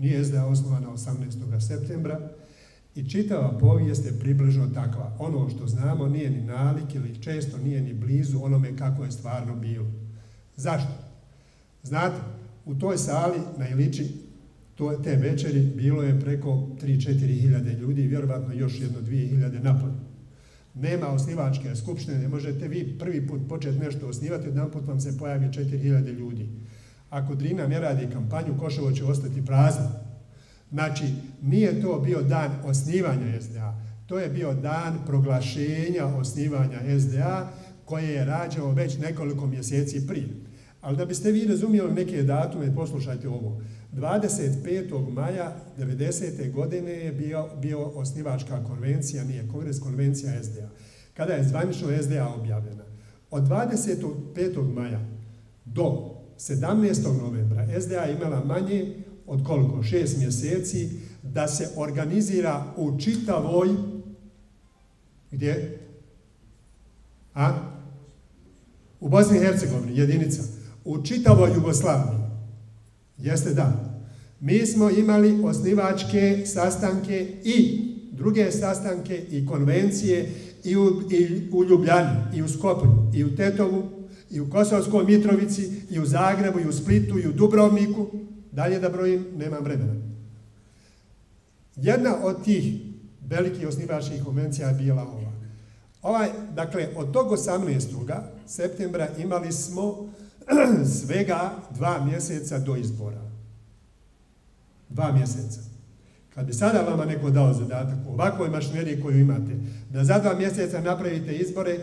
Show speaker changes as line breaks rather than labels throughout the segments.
Nije SDA osnovana 18. septembra i čitava povijest je približno takva. Ono što znamo nije ni nalik ili često nije ni blizu onome kako je stvarno bilo. Zašto? Znate, u toj sali na Iliči to, te večeri bilo je preko 3-4 hiljade ljudi, vjerovatno još jedno 2 hiljade napolju. Nema osnivačke skupštine, ne možete vi prvi put početi nešto osnivati, jedan put vam se pojavi 4 hiljade ljudi. Ako Drina ne radi kampanju, Košovo će ostati prazno. Znači, nije to bio dan osnivanja SDA, to je bio dan proglašenja osnivanja SDA koje je rađao već nekoliko mjeseci prije. Ali da biste vi razumijeli neke datume, poslušajte ovo. 25. maja 90. godine je bio, bio osnivačka konvencija, nije kongres, konvencija SDA. Kada je zvanično SDA objavljena. Od 25. maja do 17. novembra SDA imala manje od koliko? Šest mjeseci da se organizira u čitavoj gdje? A? U Bosni i Hercegovini, jedinica. U čitavoj Jugoslaviji. Jeste da. Mi smo imali osnivačke sastanke i druge sastanke i konvencije i u, i u Ljubljani, i u Skoplju, i u Tetovu, i u Kosovskoj Mitrovici, i u Zagrebu, i u Splitu, i u Dubrovniku. Dalje da brojim, nemam vremena. Jedna od tih velikih osnivačkih konvencija je bila ova. Ovaj, dakle, od tog 18. septembra imali smo svega dva mjeseca do izbora. Dva mjeseca. Kad bi sada vama neko dao zadatak u ovakvoj mašineriji koju imate, da za dva mjeseca napravite izbore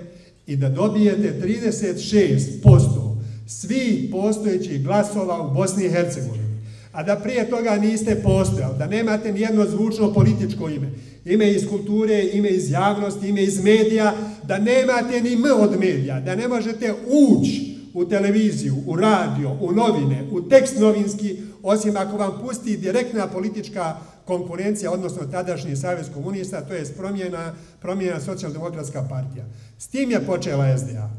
i da dobijete 36% svih postojećih glasova u Bosni i Hercegovini, a da prije toga niste postojali, da nemate nijedno zvučno političko ime, ime iz kulture, ime iz javnosti, ime iz medija, da nemate ni M od medija, da ne možete ući u televiziju, u radio, u novine, u tekst novinski, osim ako vam pusti direktna politička konkurencija, odnosno tadašnji Savjez komunista, to je promjena, promjena socijaldemokratska partija. S tim je počela SDA.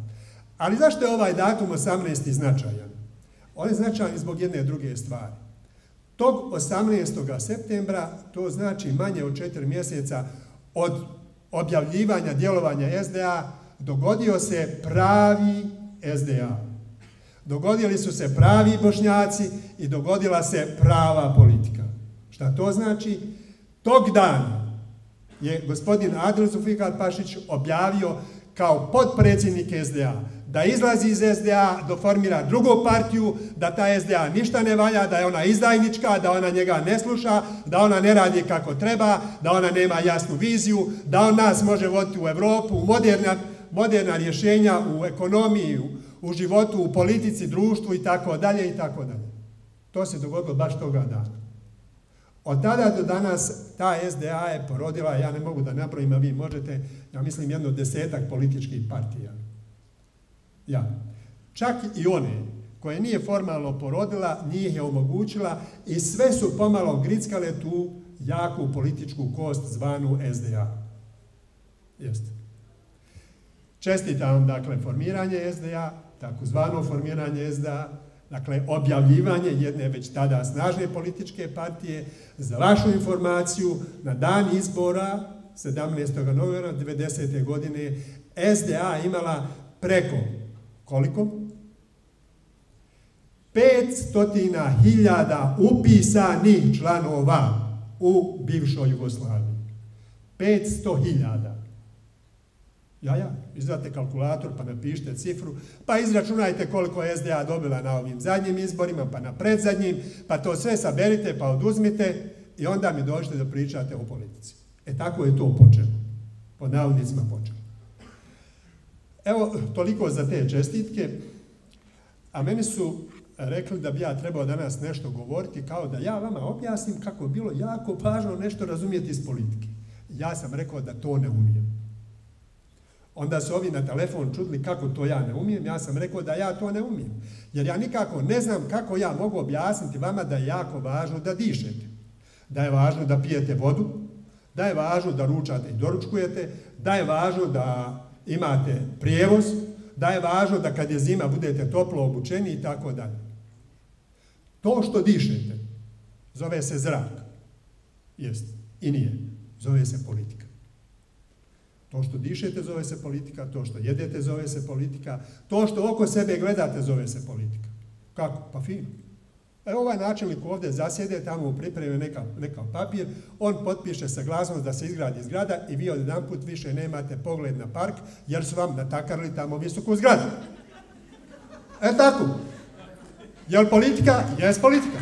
Ali zašto je ovaj datum 18. značajan? On je značajan zbog jedne druge stvari. Tog 18. septembra, to znači manje od četiri mjeseca od objavljivanja djelovanja SDA, dogodio se pravi SDA. Dogodili su se pravi bošnjaci i dogodila se prava politika. Šta to znači? Tog dana je gospodin Adil Zufikar Pašić objavio kao podpredsjednik SDA da izlazi iz SDA, da formira drugu partiju, da ta SDA ništa ne valja, da je ona izdajnička, da ona njega ne sluša, da ona ne radi kako treba, da ona nema jasnu viziju, da on nas može voditi u Evropu, u moderna, moderna rješenja u ekonomiji, u životu, u politici, društvu i tako dalje i tako dalje. To se dogodilo baš toga dana. Od tada do danas ta SDA je porodila, ja ne mogu da napravim, a vi možete, ja mislim, jedno desetak političkih partija. Ja. Čak i one koje nije formalno porodila, njih je omogućila i sve su pomalo grickale tu jaku političku kost zvanu SDA. Jeste. Čestitam, dakle, formiranje SDA, takozvano formiranje SDA, dakle, objavljivanje jedne već tada snažne političke partije, za vašu informaciju, na dan izbora, 17. novembra 90. godine, SDA imala preko, koliko? 500.000 upisanih članova u bivšoj Jugoslaviji. 500.000. Ja, ja, izdate kalkulator pa napišite cifru, pa izračunajte koliko je SDA dobila na ovim zadnjim izborima, pa na predzadnjim, pa to sve saberite, pa oduzmite i onda mi dođete da pričate o politici. E tako je to počelo. Po navodnicima počelo. Evo, toliko za te čestitke. A meni su rekli da bi ja trebao danas nešto govoriti kao da ja vama objasnim kako je bilo jako važno nešto razumijeti iz politike. Ja sam rekao da to ne umijem. Onda su ovi na telefon čudili kako to ja ne umijem. Ja sam rekao da ja to ne umijem. Jer ja nikako ne znam kako ja mogu objasniti vama da je jako važno da dišete. Da je važno da pijete vodu, da je važno da ručate i doručkujete, da je važno da imate prijevoz, da je važno da kad je zima budete toplo obučeni i tako dalje. To što dišete, Zove se zrak. Jest. I nije. Zove se politika. To što dišete zove se politika, to što jedete zove se politika, to što oko sebe gledate zove se politika. Kako? Pa fino. E, ovaj načelnik ovdje zasjede, tamo u pripremi neka, neka papir, on potpiše saglasnost da se izgradi zgrada i vi od jedan put više nemate pogled na park, jer su vam natakarili tamo visoku zgradu. E tako. Jel politika? Jes politika.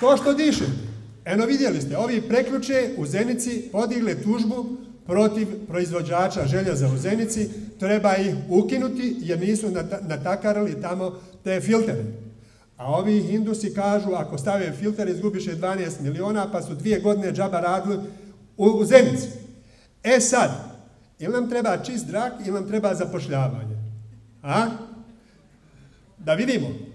To što dišete, Eno vidjeli ste, ovi preključe u Zenici podigle tužbu protiv proizvođača željeza u Zenici, treba ih ukinuti jer nisu natakarali tamo te filtere. A ovi hindusi kažu, ako stave filter, izgubiše 12 miliona, pa su dvije godine džaba radili u, u Zenici. E sad, ili nam treba čist drak, ili nam treba zapošljavanje? A? Da vidimo.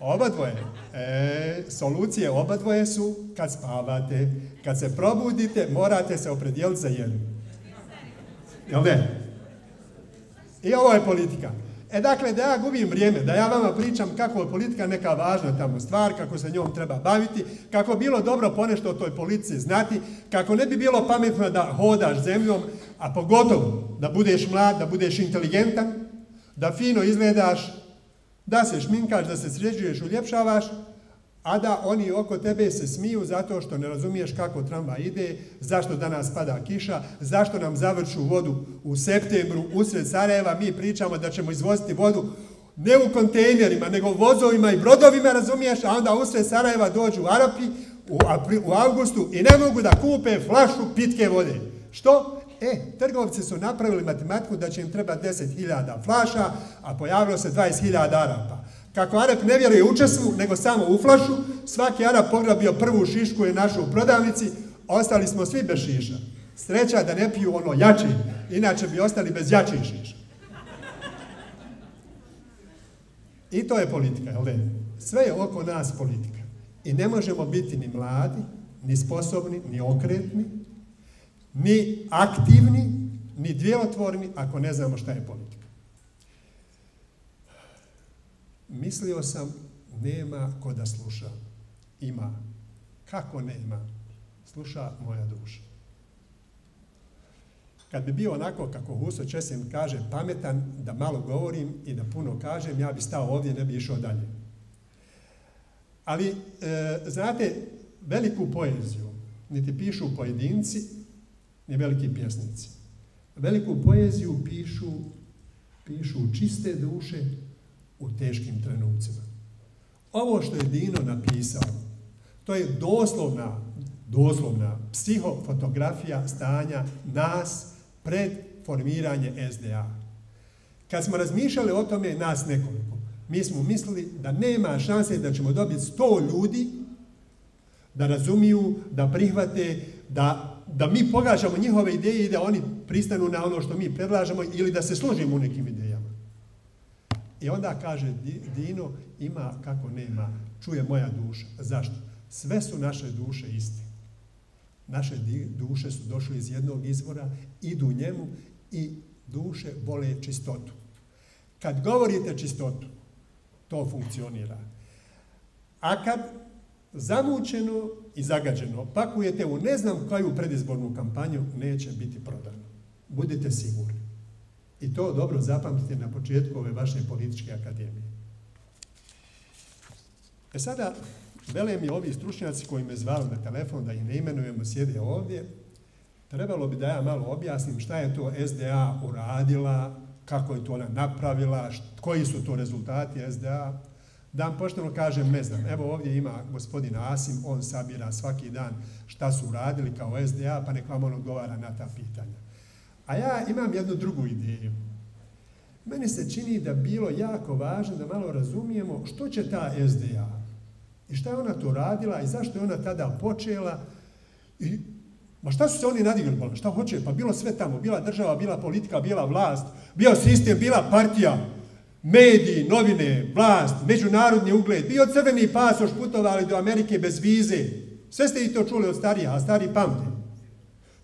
Oba dvoje. E, solucije oba dvoje su kad spavate. Kad se probudite, morate se opredijeliti za jednu. Jel ne? I ovo je politika. E dakle, da ja gubim vrijeme, da ja vama pričam kako je politika neka važna tamo stvar, kako se njom treba baviti, kako bilo dobro ponešto o toj politici znati, kako ne bi bilo pametno da hodaš zemljom, a pogotovo da budeš mlad, da budeš inteligentan, da fino izgledaš, da se šminkaš, da se sređuješ, uljepšavaš, a da oni oko tebe se smiju zato što ne razumiješ kako tramba ide, zašto danas pada kiša, zašto nam završu vodu u septembru usred Sarajeva, mi pričamo da ćemo izvoziti vodu ne u kontejnerima, nego vozovima i brodovima, razumiješ, a onda usred Sarajeva dođu Arapi u, u augustu i ne mogu da kupe flašu pitke vode. Što? E, trgovci su napravili matematiku da će im treba 10.000 flaša, a pojavilo se 20.000 Arapa. Kako Arap ne vjeruje u nego samo u flašu, svaki Arap pograbio prvu šišku je našu u prodavnici, ostali smo svi bez šiša. Sreća da ne piju ono jači, inače bi ostali bez jačih šiša. I to je politika, jel Sve je oko nas politika. I ne možemo biti ni mladi, ni sposobni, ni okretni, ni aktivni, ni djelotvorni ako ne znamo šta je politika. Mislio sam, nema ko da sluša. Ima. Kako nema? Sluša moja duša. Kad bi bio onako, kako Huso Česim kaže, pametan, da malo govorim i da puno kažem, ja bi stao ovdje, ne bi išao dalje. Ali, e, znate, veliku poeziju niti pišu pojedinci, ni veliki pjesnici. Veliku poeziju pišu, pišu čiste duše u teškim trenucima. Ovo što je Dino napisao, to je doslovna, doslovna psihofotografija stanja nas pred formiranje SDA. Kad smo razmišljali o tome, nas nekoliko, mi smo mislili da nema šanse da ćemo dobiti sto ljudi da razumiju, da prihvate, da da mi pogađamo njihove ideje i da oni pristanu na ono što mi predlažemo ili da se složimo u nekim idejama. I onda kaže Dino, ima kako nema, čuje moja duša. Zašto? Sve su naše duše iste. Naše duše su došle iz jednog izvora, idu njemu i duše vole čistotu. Kad govorite čistotu, to funkcionira. A kad zamućeno i zagađeno pakujete u ne znam koju predizbornu kampanju, neće biti prodano. Budite sigurni. I to dobro zapamtite na početku ove vaše političke akademije. E sada, vele mi ovi stručnjaci koji me zvali na telefon, da ih ne imenujemo, sjede ovdje, trebalo bi da ja malo objasnim šta je to SDA uradila, kako je to ona napravila, koji su to rezultati SDA, Da vam pošteno kažem, ne znam, evo ovdje ima gospodin Asim, on sabira svaki dan šta su uradili kao SDA, pa nek vam on odgovara na ta pitanja. A ja imam jednu drugu ideju. Meni se čini da bilo jako važno da malo razumijemo što će ta SDA i šta je ona to radila i zašto je ona tada počela i Ma šta su se oni nadigrali? Šta hoće? Pa bilo sve tamo. Bila država, bila politika, bila vlast, bio sistem, bila partija mediji, novine, vlast, međunarodni ugled, bio crveni pasoš, putovali do Amerike bez vize. Sve ste i to čuli od starija, a stari pamte.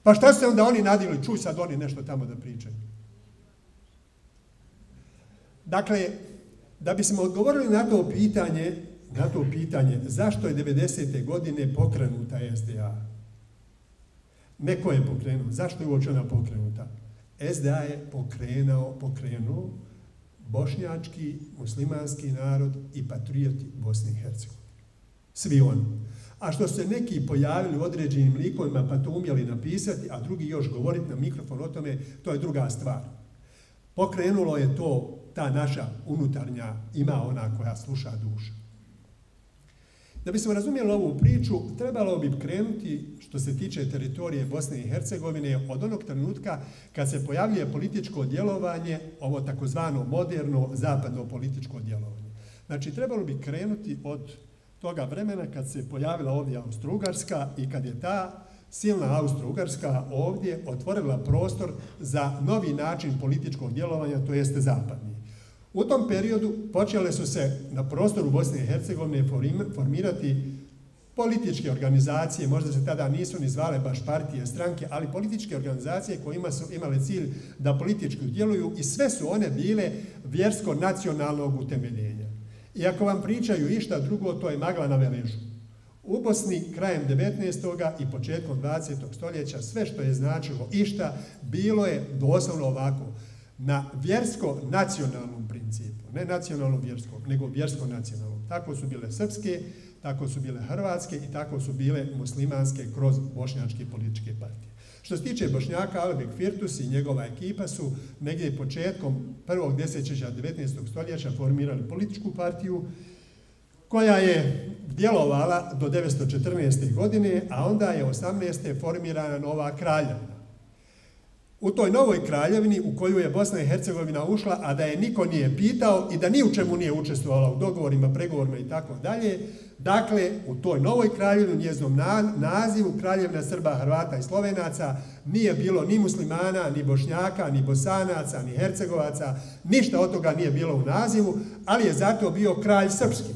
Pa šta se onda oni nadili? Čuj sad oni nešto tamo da pričaju. Dakle, Da bismo odgovorili na to pitanje, na to pitanje zašto je 90. godine pokrenuta SDA, neko je pokrenuo, zašto je uopće ona pokrenuta? SDA je pokrenuo, pokrenuo bošnjački, muslimanski narod i patrioti Bosne i Hercegovine. Svi oni. A što se neki pojavili u određenim likovima pa to umjeli napisati, a drugi još govoriti na mikrofon o tome, to je druga stvar. Pokrenulo je to, ta naša unutarnja, ima ona koja sluša duša. Da bismo razumjeli ovu priču, trebalo bi krenuti, što se tiče teritorije Bosne i Hercegovine, od onog trenutka kad se pojavljuje političko djelovanje, ovo takozvano moderno zapadno političko djelovanje. Znači, trebalo bi krenuti od toga vremena kad se pojavila ovdje Austro-Ugarska i kad je ta silna Austro-Ugarska ovdje otvorila prostor za novi način političkog djelovanja, to jeste zapadni. U tom periodu počele su se na prostoru Bosne i Hercegovine formirati političke organizacije, možda se tada nisu ni zvale baš partije, stranke, ali političke organizacije kojima su imale cilj da politički djeluju i sve su one bile vjersko-nacionalnog utemeljenja. I ako vam pričaju išta drugo, to je magla na veležu. U Bosni krajem 19. i početkom 20. stoljeća sve što je značilo išta bilo je doslovno ovako na vjersko-nacionalnom. Ne nacionalno-vjerskog, nego vjersko-nacionalnog. Tako su bile srpske, tako su bile hrvatske i tako su bile muslimanske kroz bošnjačke političke partije. Što se tiče Bošnjaka, Alebek Firtus i njegova ekipa su negdje početkom prvog desetljeća 19. stoljeća formirali političku partiju koja je djelovala do 914. godine, a onda je 18. formirana nova kraljevina. U toj novoj kraljevini u koju je Bosna i Hercegovina ušla, a da je niko nije pitao i da ni u čemu nije učestvovala u dogovorima, pregovorima i tako dalje, dakle, u toj novoj kraljevini, u njeznom nazivu kraljevna Srba, Hrvata i Slovenaca, nije bilo ni muslimana, ni bošnjaka, ni bosanaca, ni hercegovaca, ništa od toga nije bilo u nazivu, ali je zato bio kralj srpski.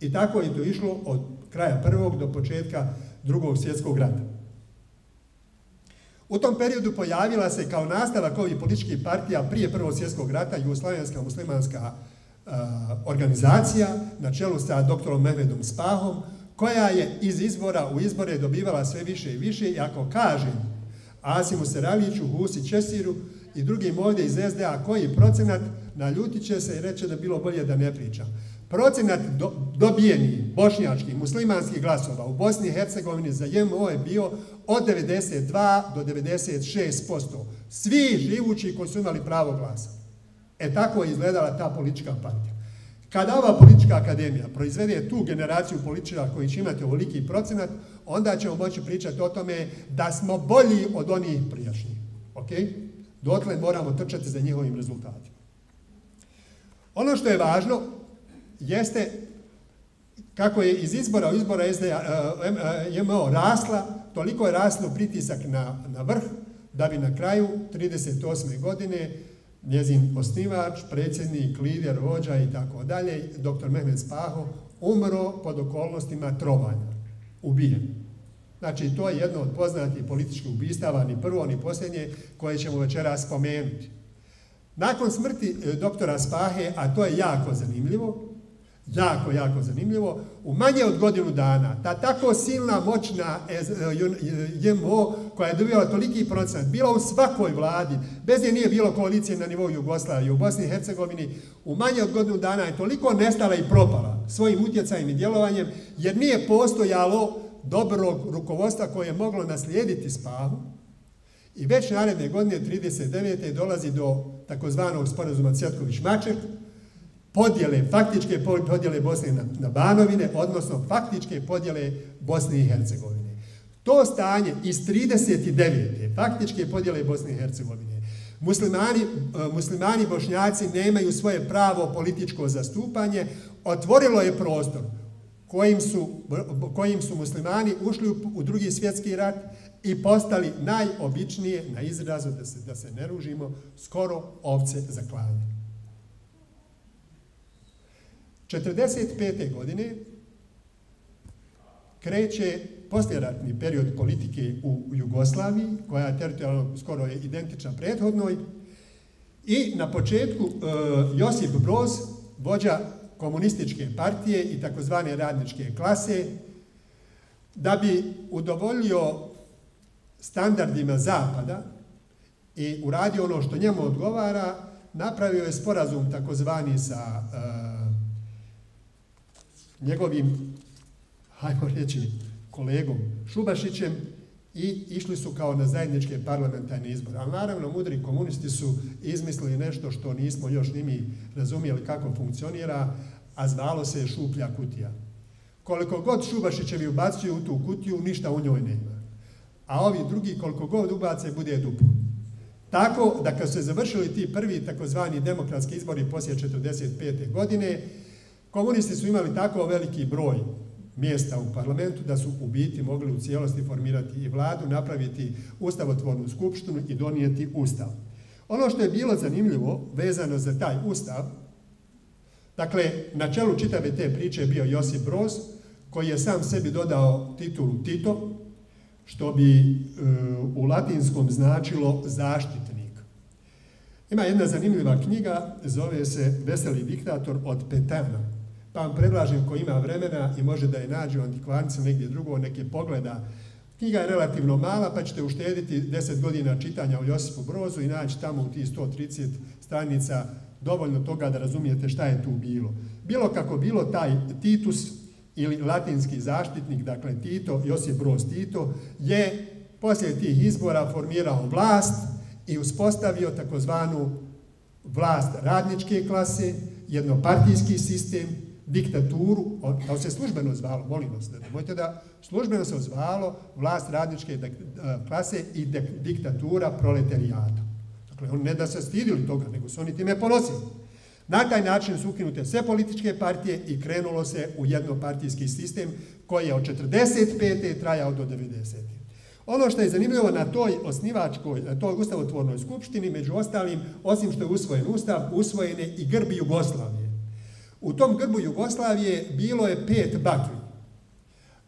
I tako je to išlo od kraja prvog do početka drugog svjetskog rata. U tom periodu pojavila se kao nastavak ovih političkih partija prije Prvog svjetskog rata Jugoslavijanska muslimanska uh, organizacija na čelu sa doktorom Mehmedom Spahom, koja je iz izbora u izbore dobivala sve više i više i ako kažem Asimu Seraliću, Husi Česiru i drugim ovdje iz SDA koji procenat, naljutit će se i reće da bilo bolje da ne pričam. Procenat do, dobijeni bošnjačkih, muslimanskih glasova u Bosni i Hercegovini za JMO je bio od 92 do 96%. Svi živući koji su imali pravo glasa. E tako je izgledala ta politička partija. Kada ova politička akademija proizvede tu generaciju političara koji će imati ovoliki procenat, onda ćemo moći pričati o tome da smo bolji od onih prijašnjih. Ok? Dotle moramo trčati za njihovim rezultatima. Ono što je važno, jeste kako je iz izbora u izbora SDA, JMO eh, rasla, toliko je raslo pritisak na, na vrh, da bi na kraju 38. godine njezin osnivač, predsjednik, lider, vođa i tako dalje, dr. Mehmed Spaho, umro pod okolnostima trovanja, ubijen. Znači, to je jedno od poznatih političkih ubistava, ni prvo, ni posljednje, koje ćemo večera spomenuti. Nakon smrti eh, doktora Spahe, a to je jako zanimljivo, jako, jako zanimljivo, u manje od godinu dana, ta tako silna, moćna e, e, JMO, e, koja je dobila toliki procent, bila u svakoj vladi, bez nje nije bilo koalicije na nivou Jugoslavije, u Bosni i Hercegovini, u manje od godinu dana je toliko nestala i propala svojim utjecajem i djelovanjem, jer nije postojalo dobrog rukovodstva koje je moglo naslijediti spavu, I već naredne godine, 39. dolazi do takozvanog sporazuma Cvjetković-Maček, podjele, faktičke podjele Bosne na, na Banovine, odnosno faktičke podjele Bosne i Hercegovine. To stanje iz 39. faktičke podjele Bosne i Hercegovine. Muslimani, e, muslimani bošnjaci nemaju svoje pravo političko zastupanje, otvorilo je prostor kojim su, kojim su muslimani ušli u drugi svjetski rat i postali najobičnije na izrazu da se, da se ne ružimo skoro ovce za klanje. 45. godine kreće posljeratni period politike u Jugoslaviji, koja je teritorijalno skoro je identična prethodnoj, i na početku uh, Josip Broz vođa komunističke partije i takozvane radničke klase, da bi udovoljio standardima Zapada i uradio ono što njemu odgovara, napravio je sporazum takozvani sa uh, njegovim, hajmo reći, kolegom Šubašićem i išli su kao na zajedničke parlamentarne izbore. Ali naravno, mudri komunisti su izmislili nešto što nismo još ni mi razumijeli kako funkcionira, a zvalo se je šuplja kutija. Koliko god Šubašićevi ubacuju u tu kutiju, ništa u njoj nema. A ovi drugi, koliko god ubace, bude duplo. Tako da kad su se završili ti prvi takozvani demokratski izbori poslije 45. godine, komunisti su imali tako veliki broj mjesta u parlamentu da su u biti mogli u cijelosti formirati i vladu, napraviti ustavotvornu skupštinu i donijeti ustav. Ono što je bilo zanimljivo vezano za taj ustav, dakle, na čelu čitave te priče je bio Josip Broz, koji je sam sebi dodao titulu Tito, što bi e, u latinskom značilo zaštitnik. Ima jedna zanimljiva knjiga, zove se Veseli diktator od Petana pa vam predlažem ko ima vremena i može da je nađe u antikvarnicu negdje drugo, neke pogleda. Knjiga je relativno mala, pa ćete uštediti 10 godina čitanja o Josipu Brozu i naći tamo u tih 130 stranica dovoljno toga da razumijete šta je tu bilo. Bilo kako bilo, taj Titus ili latinski zaštitnik, dakle Tito, Josip Broz Tito, je poslije tih izbora formirao vlast i uspostavio takozvanu vlast radničke klase, jednopartijski sistem, diktaturu, da se službeno zvalo, molim vas, da nemojte da službeno se zvalo vlast radničke klase i diktatura proletarijata. Dakle, on ne da se stidili toga, nego su oni time ponosili. Na taj način su ukinute sve političke partije i krenulo se u jednopartijski sistem koji je od 45. trajao do 90. Ono što je zanimljivo na toj osnivačkoj, na toj ustavotvornoj skupštini, među ostalim, osim što je usvojen ustav, usvojene i grbi Jugoslavije. U tom grbu Jugoslavije bilo je pet bakli.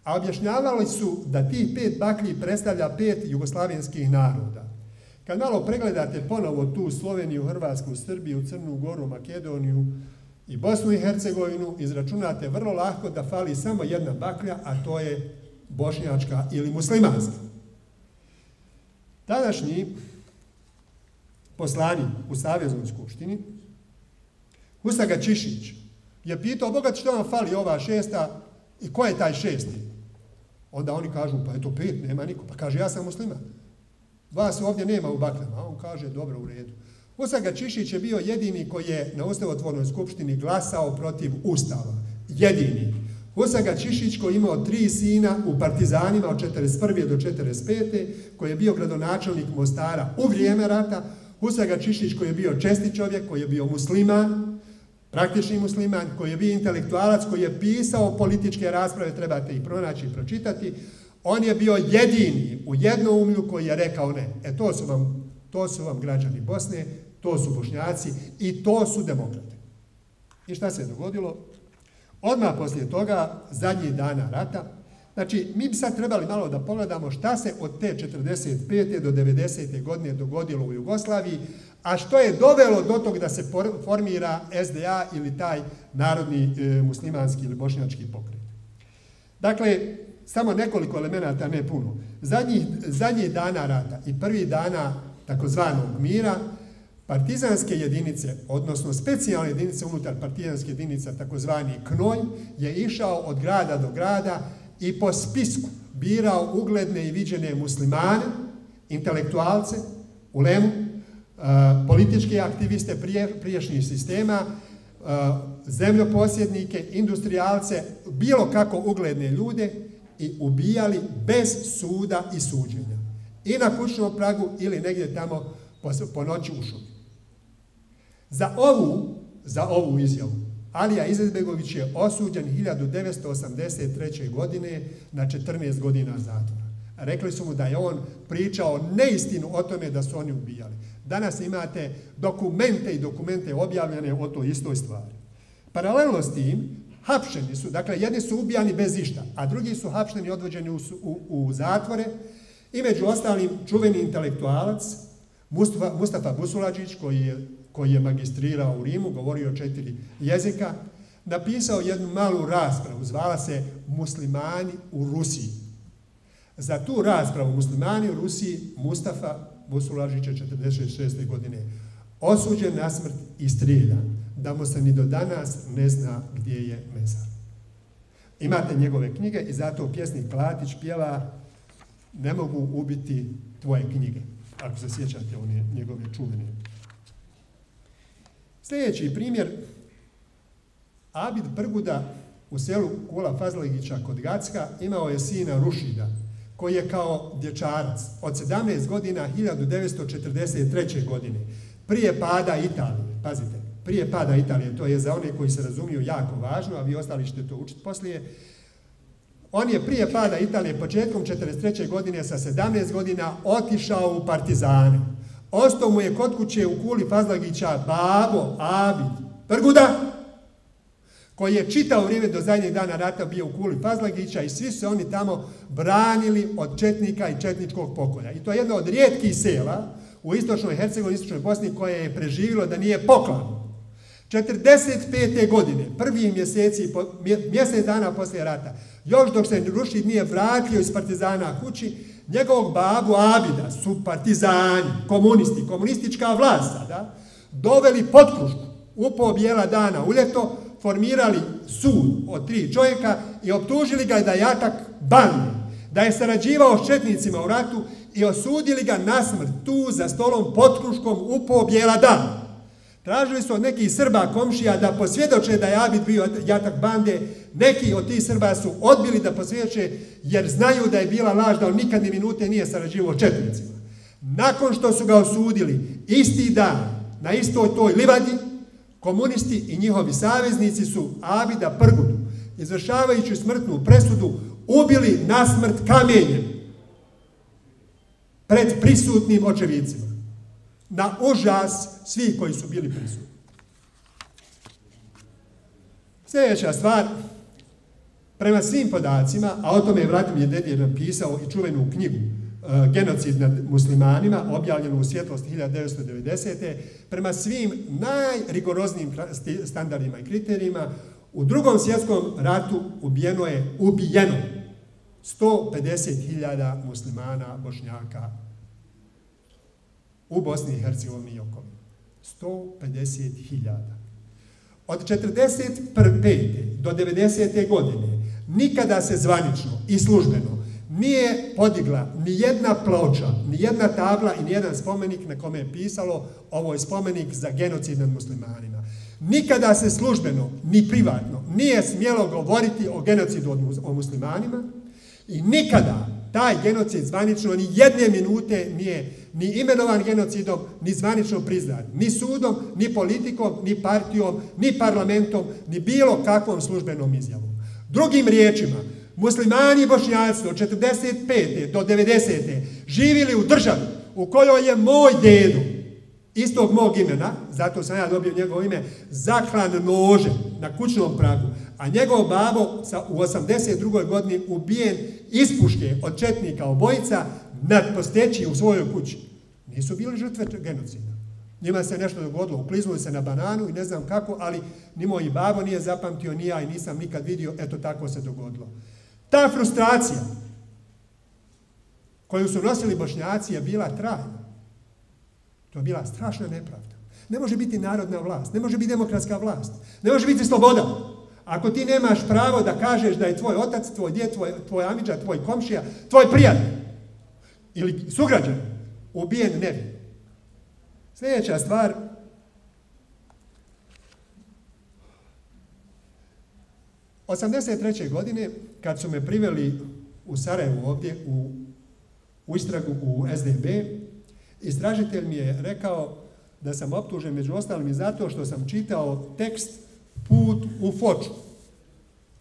A objašnjavali su da ti pet bakli predstavlja pet jugoslavenskih naroda. Kad malo pregledate ponovo tu Sloveniju, Hrvatsku, Srbiju, Crnu Goru, Makedoniju i Bosnu i Hercegovinu, izračunate vrlo lahko da fali samo jedna baklja, a to je bošnjačka ili muslimanska. Tadašnji poslani u Savjeznoj skupštini, Husaga Čišić, je pitao Boga što vam fali ova šesta i ko je taj šesti? Onda oni kažu, pa eto pet, nema niko. Pa kaže, ja sam musliman. Vas ovdje nema u baklama. A on kaže, dobro, u redu. Usaga Čišić je bio jedini koji je na Ustavotvornoj skupštini glasao protiv Ustava. Jedini. Usaga Čišić koji imao tri sina u partizanima od 41. do 45. koji je bio gradonačelnik Mostara u vrijeme rata. Usaga Čišić koji je bio česti čovjek, koji je bio musliman, praktični musliman, koji je bio intelektualac, koji je pisao političke rasprave, trebate ih pronaći i pročitati, on je bio jedini u jednoumlju koji je rekao ne. E to su vam, to su vam građani Bosne, to su bošnjaci i to su demokrate. I šta se je dogodilo? Odmah poslije toga, zadnjih dana rata, znači mi bi sad trebali malo da pogledamo šta se od te 45. do 90. godine dogodilo u Jugoslaviji, a što je dovelo do tog da se formira SDA ili taj narodni e, muslimanski ili bošnjački pokret. Dakle, samo nekoliko elemenata, ne puno. Zadnjih, zadnjih dana rata i prvi dana takozvanog mira, partizanske jedinice, odnosno specijalne jedinice unutar partizanske jedinice, takozvani KNOJ, je išao od grada do grada i po spisku birao ugledne i viđene muslimane, intelektualce, ulemu, E, političke aktiviste prije, priješnjih sistema, e, zemljoposjednike, industrijalce, bilo kako ugledne ljude i ubijali bez suda i suđenja. I na kućnom pragu ili negdje tamo po, po noći u šumi. Za ovu, za ovu izjavu Alija Izetbegović je osuđen 1983. godine na 14 godina zatvora. Rekli su mu da je on pričao neistinu o tome da su oni ubijali. Danas imate dokumente i dokumente objavljene o toj istoj stvari. Paralelno s tim, hapšeni su, dakle, jedni su ubijani bez išta, a drugi su hapšeni i odvođeni u, u, u zatvore i među ostalim čuveni intelektualac Mustafa, Mustafa Busulađić, koji je koji je magistrirao u Rimu, govorio četiri jezika, napisao jednu malu raspravu, zvala se Muslimani u Rusiji. Za tu raspravu Muslimani u Rusiji Mustafa Musulažić je 46. godine osuđen na smrt i strijeljan, da mu se ni do danas ne zna gdje je mezar. Imate njegove knjige i zato pjesnik Platić pjeva ne mogu ubiti tvoje knjige, ako se sjećate one njegove čuvene. Sljedeći primjer, Abid Prguda u selu Kula Fazlegića kod Gacka imao je sina Rušida, koji je kao dječarac od 17 godina 1943. godine, prije pada Italije, pazite, prije pada Italije, to je za one koji se razumiju jako važno, a vi ostali ćete to učiti poslije, on je prije pada Italije početkom 43. godine sa 17 godina otišao u partizane. Ostao mu je kod kuće u kuli Fazlagića babo Abid Prguda, koji je čitao vrijeme do zadnjeg dana rata bio u kuli Fazlagića i svi se oni tamo branili od četnika i četničkog pokolja. I to je jedno od rijetkih sela u istočnoj Hercegovini, istočnoj Bosni koje je preživilo da nije poklan. 45. godine, prvi mjeseci, mjesec dana poslije rata, još dok se Rušid nije vratio iz partizana kući, njegovog babu Abida su partizani, komunisti, komunistička vlast sada, doveli potkrušku u bijela dana u ljeto, formirali sud od tri čovjeka i optužili ga da je jatak bandi, da je sarađivao s četnicima u ratu i osudili ga na smrt tu za stolom pod kruškom u pobjela dan. Tražili su od nekih Srba komšija da posvjedoče da je Abid bio jatak bande. Neki od tih Srba su odbili da posvjedoče jer znaju da je bila laž da on nikad ni minute nije sarađivo četnicima. Nakon što su ga osudili, isti dan, na istoj toj livadi, komunisti i njihovi saveznici su Abida Prgudu, izvršavajući smrtnu presudu, ubili na smrt kamenjem pred prisutnim očevicima na užas svih koji su bili prisutni. Sljedeća stvar, prema svim podacima, a o tome je Vladimir Dedjer napisao i čuvenu knjigu Eh, genocid nad muslimanima, objavljeno u svjetlosti 1990. Prema svim najrigoroznijim standardima i kriterijima, u drugom svjetskom ratu ubijeno je ubijeno 150.000 muslimana, bošnjaka, u Bosni i Hercegovini i okolini. 150.000. Od 1945. do 90. godine nikada se zvanično i službeno nije podigla ni jedna ploča, ni jedna tabla i ni jedan spomenik na kome je pisalo ovo je spomenik za genocid nad muslimanima. Nikada se službeno, ni privatno, nije smjelo govoriti o genocidu od muslimanima i nikada taj genocid zvanično ni jedne minute nije ni imenovan genocidom, ni zvanično priznat. Ni sudom, ni politikom, ni partijom, ni parlamentom, ni bilo kakvom službenom izjavom. Drugim riječima, muslimani i bošnjaci od 45. do 90. živili u državi u kojoj je moj dedu, istog mog imena, zato sam ja dobio njegovo ime, zaklan nože na kućnom pragu, a njegov babo sa, u 82. godini ubijen ispuške od četnika obojica nad posteći u svojoj kući. Nisu bili žrtve genocida. Njima se nešto dogodilo, ukliznuli se na bananu i ne znam kako, ali ni moj babo nije zapamtio, ni ja i nisam nikad vidio, eto tako se dogodilo. Ta frustracija koju su nosili bošnjaci je bila trajna. To je bila strašna nepravda. Ne može biti narodna vlast, ne može biti demokratska vlast, ne može biti sloboda. Ako ti nemaš pravo da kažeš da je tvoj otac, tvoj djed, tvoj, tvoj amiđa, tvoj komšija, tvoj prijatelj ili sugrađan ubijen nevin. Sljedeća stvar, Osamdeset treće godine, kad su me priveli u Sarajevu ovdje, u, u istragu u SDB, istražitelj mi je rekao da sam optužen među ostalim i zato što sam čitao tekst Put u Foču.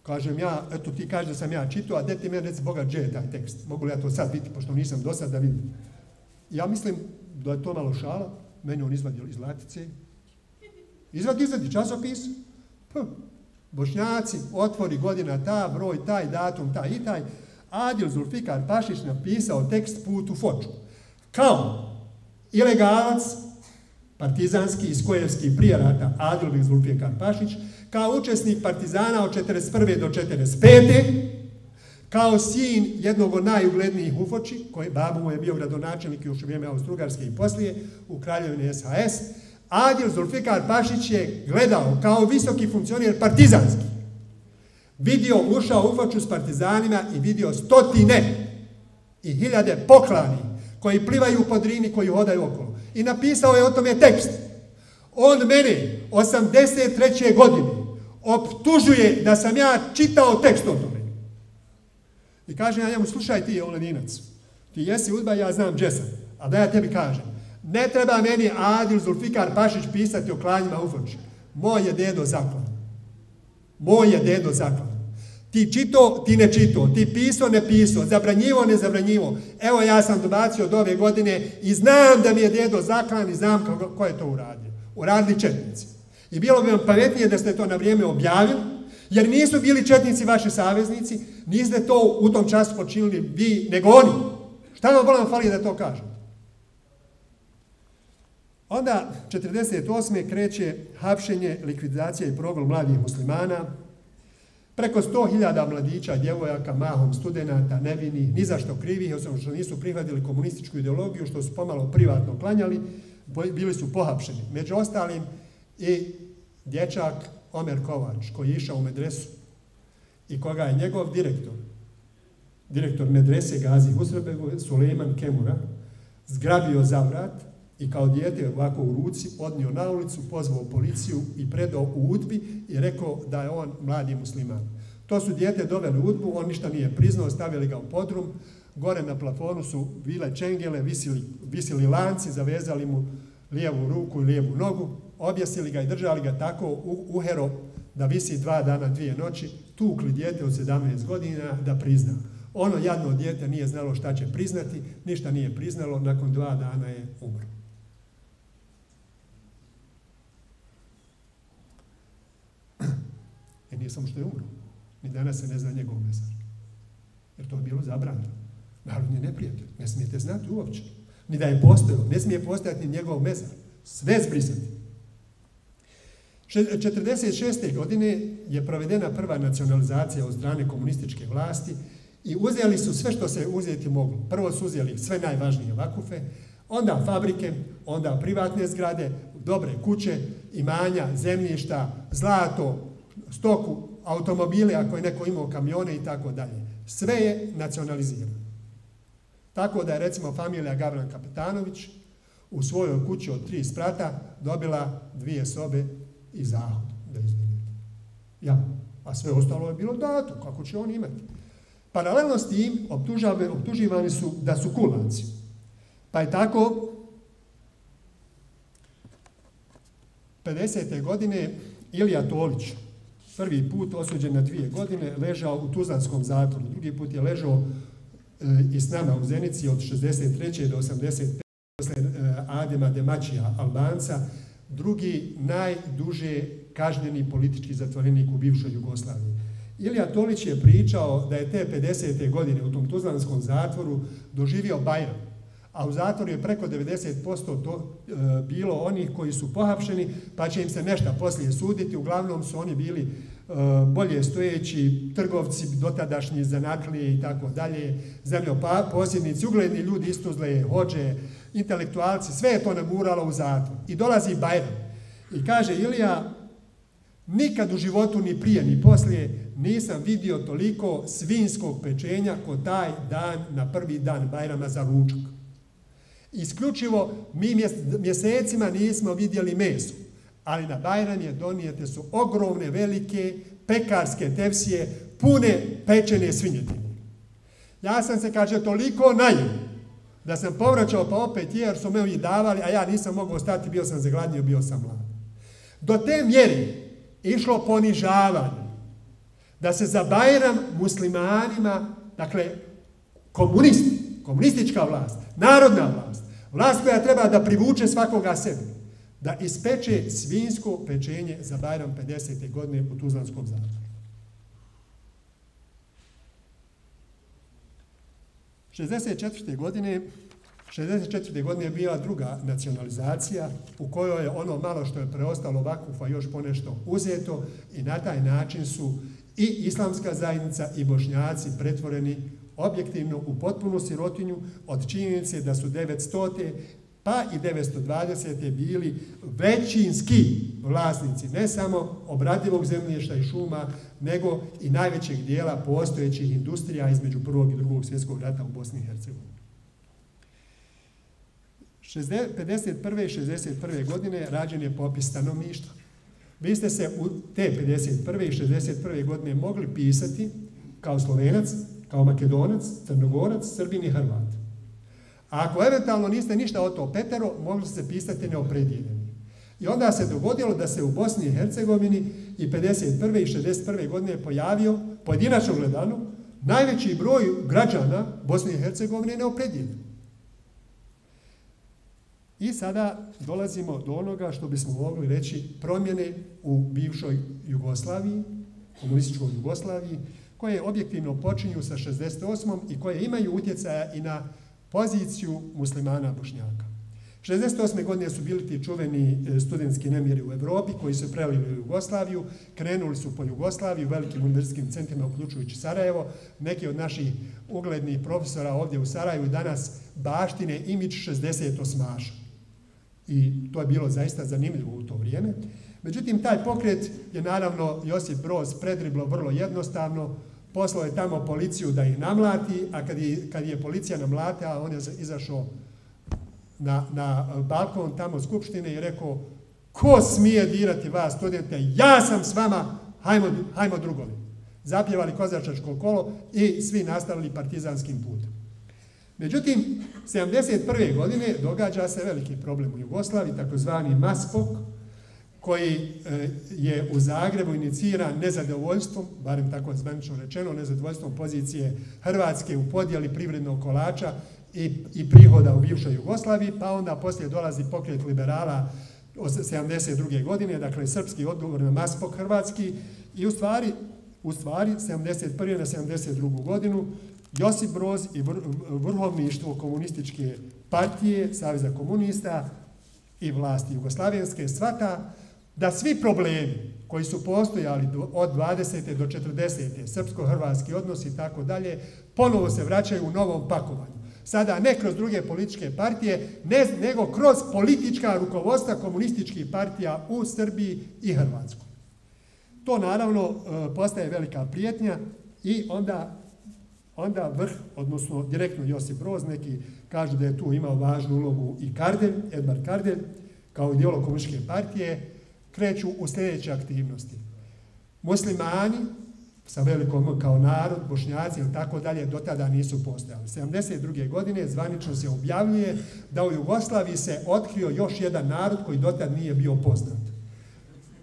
Kažem ja, eto ti kaže da sam ja čitao, a deti mene reci Boga, gdje je taj tekst? Mogu li ja to sad biti, pošto nisam do sad da vidim. Ja mislim da je to malo šala, meni on izvadio iz latice. Izvadi, izvadi časopis. Pa, Bošnjaci, otvori godina ta, broj taj, datum taj i taj. Adil Zulfikar Pašić napisao tekst Put u Foču. Kao ilegalac partizanski i skojevski prije rata Zulfikar Pašić, kao učesnik partizana od 41. do 45. Kao sin jednog od najuglednijih ufoči, koji babu mu je bio gradonačelnik još u vrijeme Austrugarske i poslije, u kraljevini SHS, Adil Zulfikar Pašić je gledao kao visoki funkcioner partizanski. Vidio, ušao ufoču s partizanima i vidio stotine i hiljade poklani koji plivaju po drini, koji hodaju okolo. I napisao je o tome tekst. On mene 83. godine optužuje da sam ja čitao tekst o tome. I kaže ja njemu, slušaj ti, Oleninac, ti jesi udba, ja znam gdje sam. A da ja tebi kažem, ne treba meni Adil Zulfikar Pašić pisati o klanjima Ufoči. Moj je dedo zaklan. Moj je dedo zaklan. Ti čito, ti ne čito. Ti piso, ne piso. Zabranjivo, ne zabranjivo. Evo ja sam dobacio od ove godine i znam da mi je dedo zaklan i znam ko, ko je to uradio. Uradili četnici. I bilo bi vam pametnije da ste to na vrijeme objavili, jer nisu bili četnici vaši saveznici, niste to u tom času počinili vi, nego oni. Šta vam volim fali da to kažem? Onda, 48. kreće hapšenje, likvidacija i progon mladih muslimana. Preko 100.000 mladića, djevojaka, mahom, studenta, nevini, ni zašto krivih, osim što nisu prihvatili komunističku ideologiju, što su pomalo privatno klanjali, bili su pohapšeni. Među ostalim i dječak Omer Kovač, koji je išao u medresu i koga je njegov direktor, direktor medrese Gazi Husrebegu, Suleiman Kemura, zgrabio za vrat i kao dijete ovako u ruci odnio na ulicu, pozvao policiju i predao u udbi i rekao da je on mladi musliman. To su dijete doveli u udbu, on ništa nije priznao, stavili ga u podrum, gore na plafonu su vile čengele, visili, visili lanci, zavezali mu lijevu ruku i lijevu nogu, objesili ga i držali ga tako u, u hero da visi dva dana, dvije noći, tukli dijete od 17 godina da prizna. Ono jadno dijete nije znalo šta će priznati, ništa nije priznalo, nakon dva dana je umro. E nije samo što je umro. Ni danas se ne zna njegov mezar. Jer to je bilo zabranjeno. Narod je neprijatelj. Ne smijete znati uopće. Ni da je postojao. Ne smije postojati ni njegov mezar. Sve zbrisati. 1946. godine je provedena prva nacionalizacija od strane komunističke vlasti i uzeli su sve što se uzeti moglo. Prvo su uzeli sve najvažnije vakufe, onda fabrike, onda privatne zgrade, dobre kuće, imanja, zemljišta, zlato, stoku, automobile, ako je neko imao kamione i tako dalje. Sve je nacionalizirano. Tako da je recimo familija Gavran Kapetanović u svojoj kući od tri sprata dobila dvije sobe i zahod da izvinite. Ja, a sve ostalo je bilo dato, kako će oni imati. Paralelno s tim optužave, optuživani su da su kulaci. Pa je tako 50. godine Ilija Tolić, prvi put osuđen na dvije godine, ležao u Tuzlanskom zatvoru. Drugi put je ležao e, i s nama u Zenici od 63. do 85. posle e, Adema Demačija, Albanca, drugi najduže kažnjeni politički zatvorenik u bivšoj Jugoslaviji. Ilija Tolić je pričao da je te 50. godine u tom Tuzlanskom zatvoru doživio Bajram, a u zatvoru je preko 90% to e, bilo onih koji su pohapšeni, pa će im se nešto poslije suditi. Uglavnom su oni bili e, bolje stojeći trgovci, dotadašnji zanatlije i tako dalje, zemljoposjednici, ugledni ljudi isto hođe, intelektualci, sve je to naguralo u zatvor. I dolazi Bajram. I kaže Ilija, nikad u životu ni prije ni poslije nisam vidio toliko svinskog pečenja kod taj dan na prvi dan Bajrama za ručak. Isključivo mi mjesecima nismo vidjeli meso, ali na Bajram je donijete su ogromne, velike pekarske tepsije pune pečene svinjetine. Ja sam se, kaže, toliko najem da sam povraćao pa opet jer su me ih davali, a ja nisam mogao ostati, bio sam zagladnio, bio sam mlad. Do te mjeri išlo ponižavanje da se za Bajram muslimanima, dakle komunisti, komunistička vlast, narodna vlast, vlast koja treba da privuče svakoga sebe, da ispeče svinsko pečenje za Bajram 50. godine u Tuzlanskom zatvoru. 64. godine 64. godine je bila druga nacionalizacija u kojoj je ono malo što je preostalo vakufa još ponešto uzeto i na taj način su i islamska zajednica i bošnjaci pretvoreni objektivno u potpunu sirotinju od činjenice da su 900 pa i 920. bili većinski vlasnici, ne samo obradivog zemlješta i šuma, nego i najvećeg dijela postojećih industrija između prvog i drugog svjetskog rata u Bosni i Hercegovini. 51. i 61. godine rađen je popis stanovništva. Vi ste se u te 51. i 61. godine mogli pisati kao slovenac, kao makedonac, crnogorac, srbin i hrvat. A ako eventualno niste ništa o to petero, mogli se pisati neopredjeljeni. I onda se dogodilo da se u Bosni i Hercegovini i 51. i 61. godine pojavio, pojedinačno gledano, najveći broj građana Bosne i Hercegovine neopredjeljeni. I sada dolazimo do onoga što bismo mogli reći promjene u bivšoj Jugoslaviji, komunističkoj Jugoslaviji, koje objektivno počinju sa 68. i koje imaju utjecaja i na poziciju muslimana bošnjaka. 68. godine su bili ti čuveni e, studentski nemiri u Evropi koji su prelili u Jugoslaviju, krenuli su po Jugoslaviji u velikim univerzitskim centrima, uključujući Sarajevo. Neki od naših uglednih profesora ovdje u Sarajevu danas baštine imić 68. I to je bilo zaista zanimljivo u to vrijeme. Međutim, taj pokret je naravno Josip Broz predriblo vrlo jednostavno, poslao je tamo policiju da ih namlati, a kad je, kad je policija namlata, on je izašao na, na balkon tamo Skupštine i rekao ko smije dirati vas, studente, ja sam s vama, hajmo, hajmo drugovi. Zapjevali kozačačko kolo i svi nastavili partizanskim putem. Međutim, 71. godine događa se veliki problem u Jugoslaviji, takozvani MASPOK, koji e, je u Zagrebu iniciran nezadovoljstvom, barem tako zvanično rečeno, nezadovoljstvom pozicije Hrvatske u podijeli privrednog kolača i, i prihoda u bivšoj Jugoslaviji, pa onda poslije dolazi pokret liberala od 72. godine, dakle srpski odgovor na maspok hrvatski i u stvari, u stvari 71. na 72. godinu Josip Broz i vrhovništvo komunističke partije, Saveza komunista i vlasti Jugoslavijanske svata da svi problemi koji su postojali od 20. do 40. srpsko-hrvatski odnosi i tako dalje, ponovo se vraćaju u novom pakovanju. Sada ne kroz druge političke partije, ne, nego kroz politička rukovodstva komunističkih partija u Srbiji i Hrvatskoj. To naravno e, postaje velika prijetnja i onda, onda vrh, odnosno direktno Josip Broz, neki kažu da je tu imao važnu ulogu i Kardelj, Edmar Kardelj, kao ideolog komunističke partije, kreću u sljedeće aktivnosti. Muslimani, sa velikom kao narod, bošnjaci ili tako dalje, do tada nisu postojali. 72. godine zvanično se objavljuje da u Jugoslaviji se otkrio još jedan narod koji do tada nije bio poznat.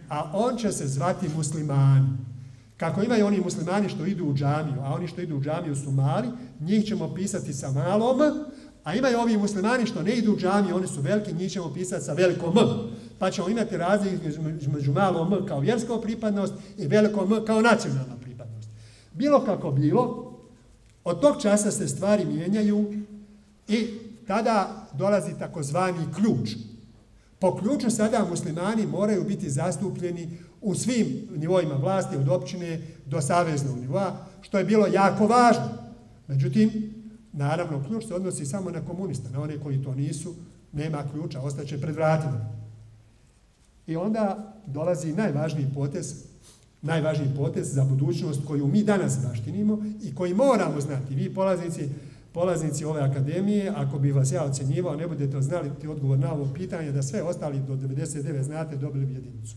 A on će se zvati muslimani. Kako imaju oni muslimani što idu u džamiju, a oni što idu u džamiju su mali, njih ćemo pisati sa malom, a imaju ovi muslimani što ne idu u džamiju, oni su veliki, njih ćemo pisati sa velikom M pa ćemo imati razliku između malo M kao vjerska pripadnost i veliko M kao nacionalna pripadnost. Bilo kako bilo, od tog časa se stvari mijenjaju i tada dolazi takozvani ključ. Po ključu sada muslimani moraju biti zastupljeni u svim nivoima vlasti, od općine do saveznog nivoa, što je bilo jako važno. Međutim, naravno, ključ se odnosi samo na komunista, na one koji to nisu, nema ključa, ostaće pred vratima. I onda dolazi najvažniji potez, najvažniji potez za budućnost koju mi danas baštinimo i koji moramo znati. Vi polaznici, polaznici ove akademije, ako bi vas ja ocenjivao, ne budete znali ti odgovor na ovo pitanje, da sve ostali do 99 znate dobili bi jedinicu.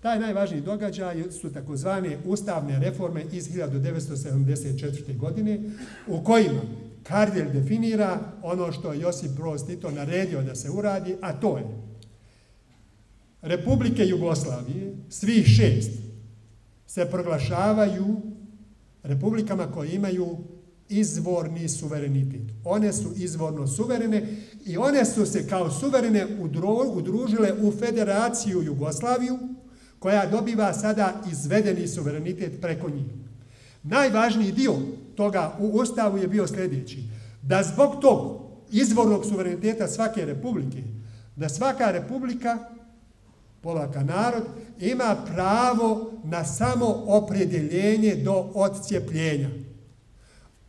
Taj najvažniji događaj su takozvane ustavne reforme iz 1974. godine u kojima Kardel definira ono što je Josip Broz Tito naredio da se uradi, a to je Republike Jugoslavije, svih šest, se proglašavaju republikama koje imaju izvorni suverenitet. One su izvorno suverene i one su se kao suverene udružile u Federaciju Jugoslaviju, koja dobiva sada izvedeni suverenitet preko njih. Najvažniji dio toga u Ustavu je bio sljedeći, da zbog tog izvornog suvereniteta svake republike, da svaka republika, polaka narod, ima pravo na samo opredjeljenje do odcijepljenja.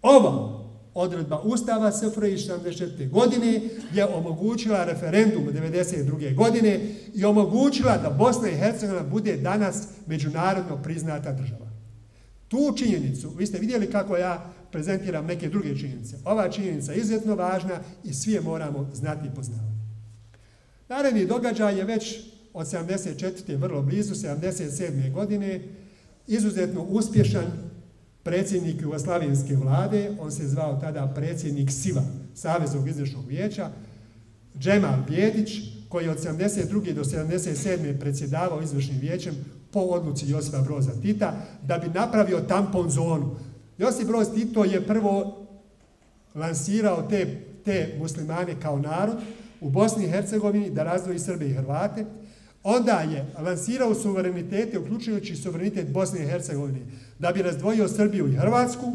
Ova odredba Ustava SFRJ 74. godine je omogućila referendum 92. godine i omogućila da Bosna i Hercegovina bude danas međunarodno priznata država. Tu činjenicu, vi ste vidjeli kako ja prezentiram neke druge činjenice. Ova činjenica je izuzetno važna i svi je moramo znati i poznavati. Naredni događaj je već od 74. vrlo blizu, 77. godine, izuzetno uspješan predsjednik Jugoslavijenske vlade, on se zvao tada predsjednik SIVA, Saveznog izvršnog vijeća, Džemal Bjedić, koji je od 72. do 77. predsjedavao izvršnim vijećem po odluci Josipa Broza Tita, da bi napravio tampon zonu. Josip Broz Tito je prvo lansirao te, te muslimane kao narod u Bosni i Hercegovini da razdvoji Srbe i Hrvate, Onda je lansirao suverenitete, uključujući suverenitet Bosne i Hercegovine, da bi razdvojio Srbiju i Hrvatsku,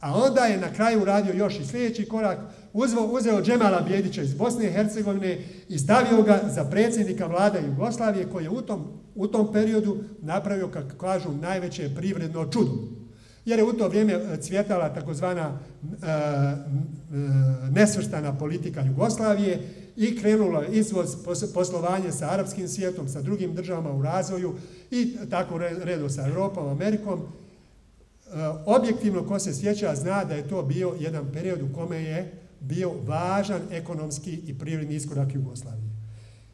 a onda je na kraju uradio još i sljedeći korak, uzeo, uzeo Džemala Bjedića iz Bosne i Hercegovine i stavio ga za predsjednika vlada Jugoslavije, koji je u tom, u tom periodu napravio, kako kažu, najveće privredno čudo. Jer je u to vrijeme e, cvjetala takozvana e, e, nesvrstana politika Jugoslavije i krenulo izvoz poslovanje sa arapskim svijetom, sa drugim državama u razvoju i tako redu sa Europom, Amerikom. E, objektivno, ko se sjeća, zna da je to bio jedan period u kome je bio važan ekonomski i privredni iskorak Jugoslavije.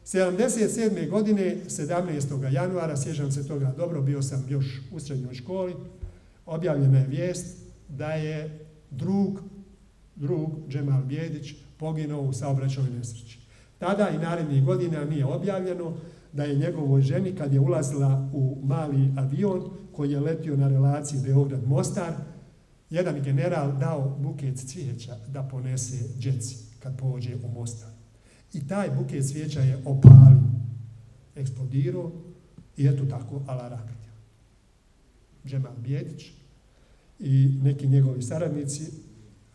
77. godine, 17. januara, sjećam se toga dobro, bio sam još u srednjoj školi, objavljena je vijest da je drug, drug Džemal Bjedić poginuo u saobraćovoj nesreći. Tada i narednih godina nije objavljeno da je njegovoj ženi, kad je ulazila u mali avion koji je letio na relaciji Beograd-Mostar, jedan general dao buket cvijeća da ponese džeci kad pođe u Mostar. I taj buket cvijeća je opalio, eksplodirao i eto tako ala. Džemal Bjedić i neki njegovi saradnici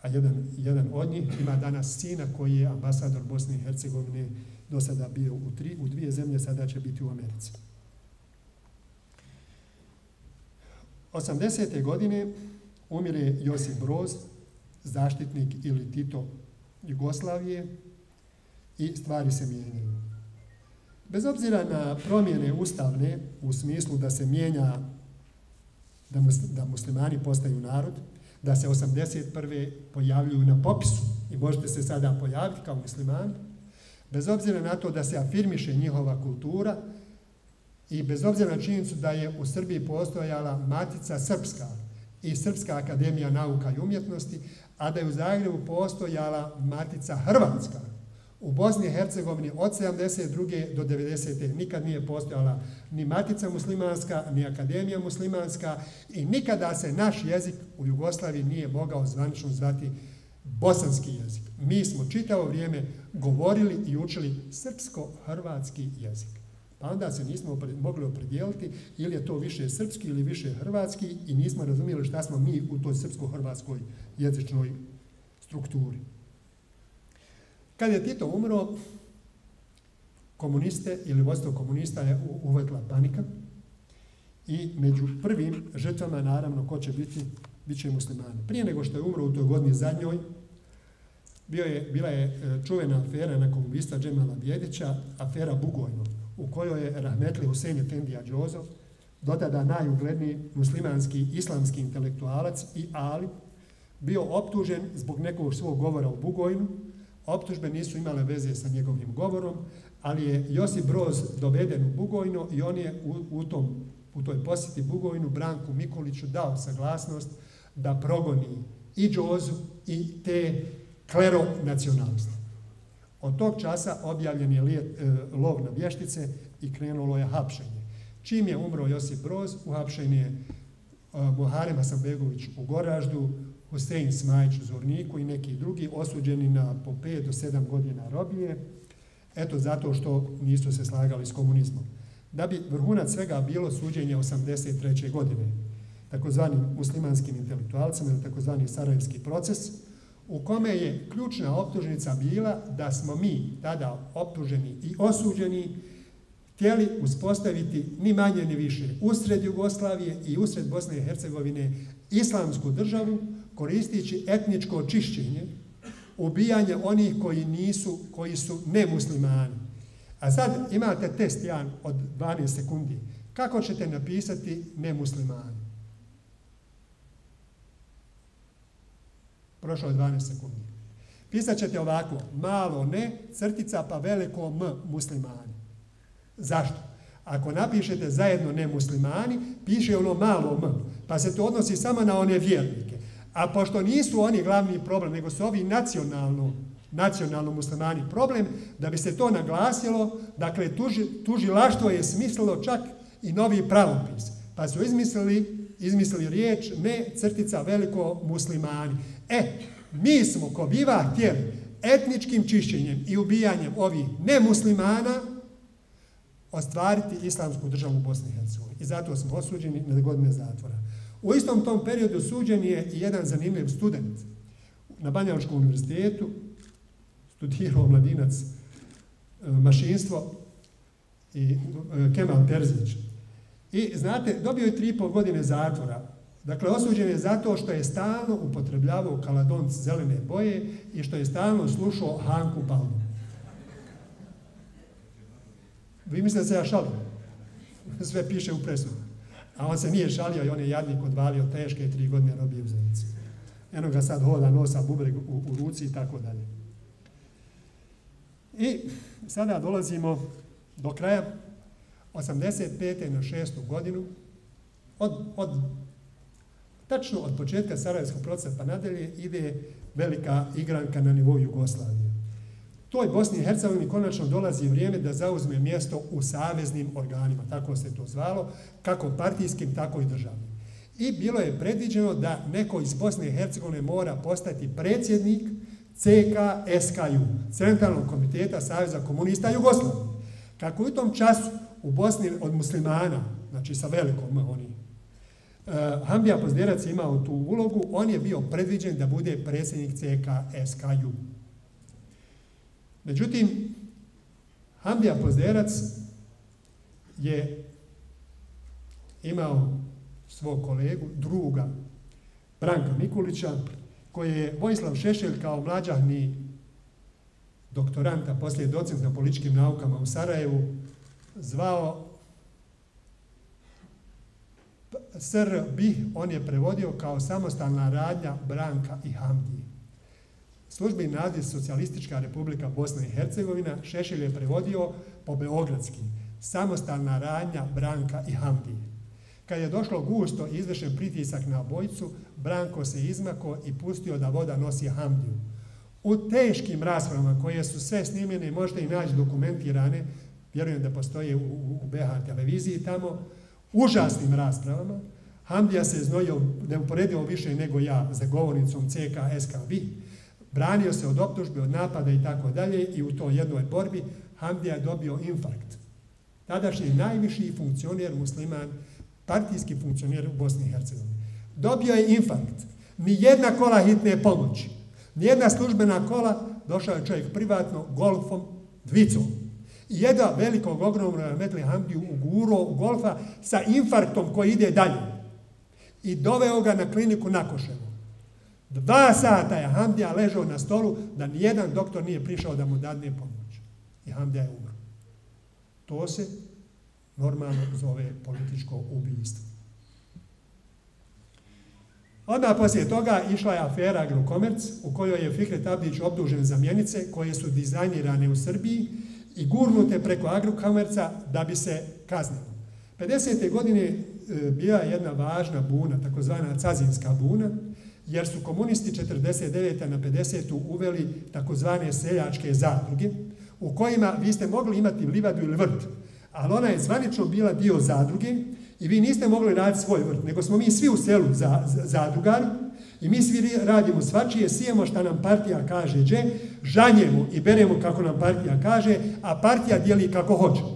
a jedan, jedan od njih ima danas sina koji je ambasador Bosne i Hercegovine, do sada bio u, tri, u dvije zemlje, sada će biti u Americi. 80. godine umire Josip Broz, zaštitnik ili Tito Jugoslavije i stvari se mijenjaju. Bez obzira na promjene ustavne u smislu da se mijenja da muslimani postaju narod, da se 81. pojavljuju na popisu i možete se sada pojaviti kao muslimani, bez obzira na to da se afirmiše njihova kultura i bez obzira na činjenicu da je u Srbiji postojala Matica Srpska i Srpska akademija nauka i umjetnosti, a da je u Zagrebu postojala Matica Hrvatska, U Bosni i Hercegovini od 72. do 90. nikad nije postojala ni Matica muslimanska, ni Akademija muslimanska i nikada se naš jezik u Jugoslaviji nije mogao zvanično zvati bosanski jezik. Mi smo čitavo vrijeme govorili i učili srpsko-hrvatski jezik. Pa onda se nismo mogli opredijeliti ili je to više srpski ili više hrvatski i nismo razumijeli šta smo mi u toj srpsko-hrvatskoj jezičnoj strukturi. Kad je Tito umro, komuniste ili vodstvo komunista je uvetla panika i među prvim žrtvama, naravno, ko će biti, bit će muslimani. Prije nego što je umro u toj godini zadnjoj, bio je, bila je e, čuvena afera nakon ubista Džemala Bjedića, afera Bugojno, u kojoj je Rahmetli Husein Efendija Džozo, dotada najugledniji muslimanski islamski intelektualac i Ali, bio optužen zbog nekog svog govora u Bugojnu, Optužbe nisu imale veze sa njegovim govorom, ali je Josip Broz doveden u Bugojno i on je u, u, tom, u toj posjeti Bugojnu Branku Mikoliću dao saglasnost da progoni i Džozu i te klero nacionalnosti. Od tog časa objavljen je lijet, e, lov na vještice i krenulo je hapšenje. Čim je umro Josip Broz, uhapšen je e, Muharem Asambegović u Goraždu, Husein Smajić u Zorniku i neki drugi osuđeni na po 5 do 7 godina robije, eto zato što nisu se slagali s komunizmom. Da bi vrhunac svega bilo suđenje 83. godine, takozvanim muslimanskim intelektualcima ili takozvani sarajevski proces, u kome je ključna optužnica bila da smo mi tada optuženi i osuđeni htjeli uspostaviti ni manje ni više usred Jugoslavije i usred Bosne i Hercegovine islamsku državu koristići etničko očišćenje, ubijanje onih koji nisu, koji su nemuslimani. A sad imate test jedan od 12 sekundi. Kako ćete napisati nemuslimani? Prošlo je 12 sekundi. Pisat ćete ovako, malo ne, crtica pa veliko m muslimani. Zašto? Ako napišete zajedno nemuslimani, piše ono malo m, pa se to odnosi samo na one vjernike. A pošto nisu oni glavni problem, nego su ovi nacionalno, nacionalno muslimani problem, da bi se to naglasilo, dakle, tuži, tužilaštvo je smislilo čak i novi pravopis. Pa su izmislili, izmislili riječ ne crtica veliko muslimani. E, mi smo ko biva htjeli etničkim čišćenjem i ubijanjem ovih nemuslimana ostvariti islamsku državu u Bosni i Hercegovini. I zato smo osuđeni na godine zatvora. U istom tom periodu suđen je i jedan zanimljiv student na Banjaločkom univerzitetu, studirao mladinac e, mašinstvo i e, Kemal Terzić. I znate, dobio je tri i pol godine zatvora. Dakle, osuđen je zato što je stalno upotrebljavao kaladonc zelene boje i što je stalno slušao Hanku Palmu. Vi mislite da se ja šalim? Sve piše u presudu. A on se nije šalio i on je jadnik odvalio teške tri godine robije u zemljici. Eno ga sad hoda, nosa bubreg u, u ruci i tako dalje. I sada dolazimo do kraja 85. na 6. godinu od, od tačno od početka Sarajevskog procesa pa nadalje ide velika igranka na nivou Jugoslavije. Toj Bosni i Hercegovini konačno dolazi vrijeme da zauzme mjesto u saveznim organima, tako se to zvalo, kako partijskim, tako i državnim. I bilo je predviđeno da neko iz Bosne i Hercegovine mora postati predsjednik CKSKU, Centralnog komiteta Saveza komunista Jugoslavije. Kako u tom času u Bosni od muslimana, znači sa velikom oni, uh, Hambija Pozderac imao tu ulogu, on je bio predviđen da bude predsjednik CKSKU. Međutim, Hamdija Pozderac je imao svog kolegu, druga, Branka Mikulića, koji je Vojislav Šešelj kao mlađahni doktoranta, poslije docent na političkim naukama u Sarajevu, zvao Sr. Bih, on je prevodio kao samostalna radnja Branka i Hamdije. Službeni naziv Socialistička republika Bosna i Hercegovina Šešelj je prevodio po Beogradski. Samostalna radnja Branka i Hamdije. Kad je došlo gusto i izvršen pritisak na obojcu, Branko se izmako i pustio da voda nosi Hamdiju. U teškim raspravama koje su sve snimljene, možete i naći dokumentirane, vjerujem da postoje u, u, BH televiziji tamo, užasnim raspravama, Hamdija se znojio neuporedivo više nego ja za govornicom CK SKB, branio se od optužbe, od napada i tako dalje i u toj jednoj borbi Hamdija je dobio infarkt. Tadašnji najviši funkcioner musliman, partijski funkcioner u Bosni i Hercegovini. Dobio je infarkt. Nijedna kola hitne pomoći, nijedna službena kola, došao je čovjek privatno, golfom, dvicom. I jedan velikog ogromnog metli Hamdiju u guro u golfa sa infarktom koji ide dalje. I doveo ga na kliniku na Koševu. Dva sata je Hamdija ležao na stolu da nijedan doktor nije prišao da mu dadne pomoć. I Hamdija je umro. To se normalno zove političko ubijstvo. Odmah poslije toga išla je afera Agrokomerc u kojoj je Fikret Abdić obdužen za mjenice koje su dizajnirane u Srbiji i gurnute preko Agrokomerca da bi se kaznilo. 50. godine e, bila bila jedna važna buna, takozvana cazinska buna, jer su komunisti 49. na 50. uveli takozvane seljačke zadruge, u kojima vi ste mogli imati livadu ili vrt, ali ona je zvanično bila dio zadruge i vi niste mogli raditi svoj vrt, nego smo mi svi u selu za, za, zadrugari i mi svi radimo svačije, sijemo šta nam partija kaže, dže, žanjemo i beremo kako nam partija kaže, a partija dijeli kako hoće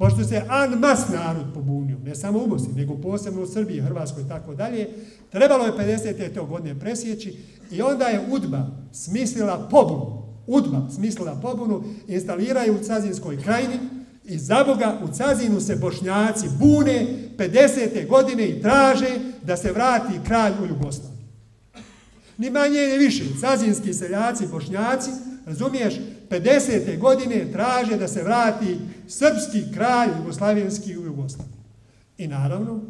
pošto se an mas narod pobunio, ne samo u Bosni, nego posebno u Srbiji, Hrvatskoj i tako dalje, trebalo je 50. te godine presjeći i onda je Udba smislila pobunu. Udba smislila pobunu, instaliraju u Cazinskoj krajini i za Boga u Cazinu se bošnjaci bune 50. godine i traže da se vrati kralj u Jugoslaviju. Ni manje ni više, cazinski seljaci, bošnjaci, razumiješ, 50. godine traže da se vrati srpski kralj jugoslavijanski u Jugoslaviju. I naravno,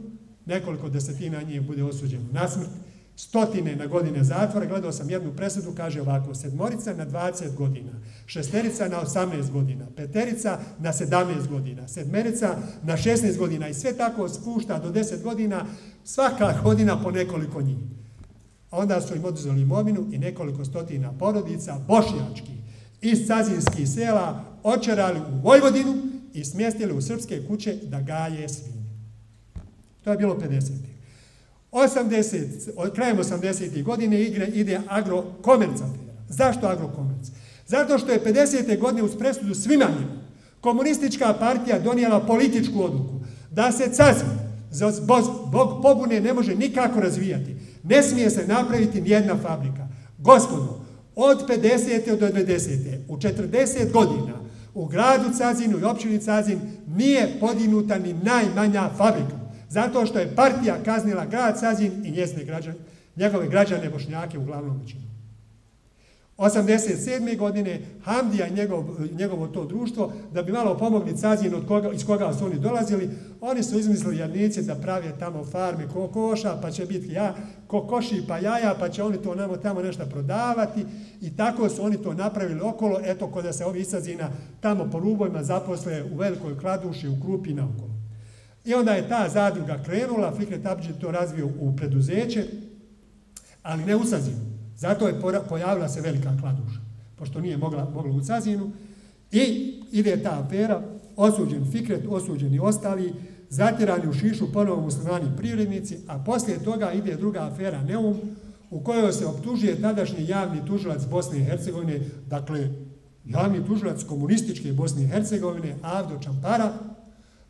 nekoliko desetina njih bude osuđeno na smrt, stotine na godine zatvora, gledao sam jednu presudu, kaže ovako, sedmorica na 20 godina, šesterica na 18 godina, peterica na 17 godina, sedmerica na 16 godina i sve tako spušta do 10 godina, svaka godina po nekoliko njih. Onda su im oduzeli imovinu i nekoliko stotina porodica, bošnjački, iz cazinskih sela, očerali u Vojvodinu i smjestili u srpske kuće da gaje svinje. To je bilo 50. 80, od krajem 80. godine igre, ide agrokomerc afera. Zašto agrokomerc? Zato što je 50. godine uz presudu svima njima komunistička partija donijela političku odluku da se cazin zbog pobune ne može nikako razvijati. Ne smije se napraviti nijedna fabrika. Gospodo, od 50. do 90. u 40 godina u gradu Cazinu i općini Cazin nije podinuta ni najmanja fabrika. Zato što je partija kaznila grad Cazin i njezne građane, njegove građane Bošnjake u glavnom većinu. 87. godine Hamdija i njegov, njegovo to društvo, da bi malo pomogli Cazin od koga, iz koga su oni dolazili, oni su izmislili jadnice da prave tamo farme kokoša, pa će biti ja, kokoši pa jaja, pa će oni to namo tamo nešto prodavati i tako su oni to napravili okolo, eto kada se ovi Cazina tamo po rubojima zaposle u velikoj kladuši, u krupi na okolo. I onda je ta zadruga krenula, Fikret Abđe to razvio u preduzeće, ali ne u Cazinu. Zato je pojavila se velika kladuša, pošto nije mogla, mogla u Cazinu. I ide ta afera, osuđen Fikret, osuđeni ostali, zatirani u Šišu ponovo muslimani privrednici, a poslije toga ide druga afera Neum, u kojoj se optužuje tadašnji javni tužilac Bosne i Hercegovine, dakle, javni tužilac komunističke Bosne i Hercegovine, Avdo Čampara,